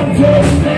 Just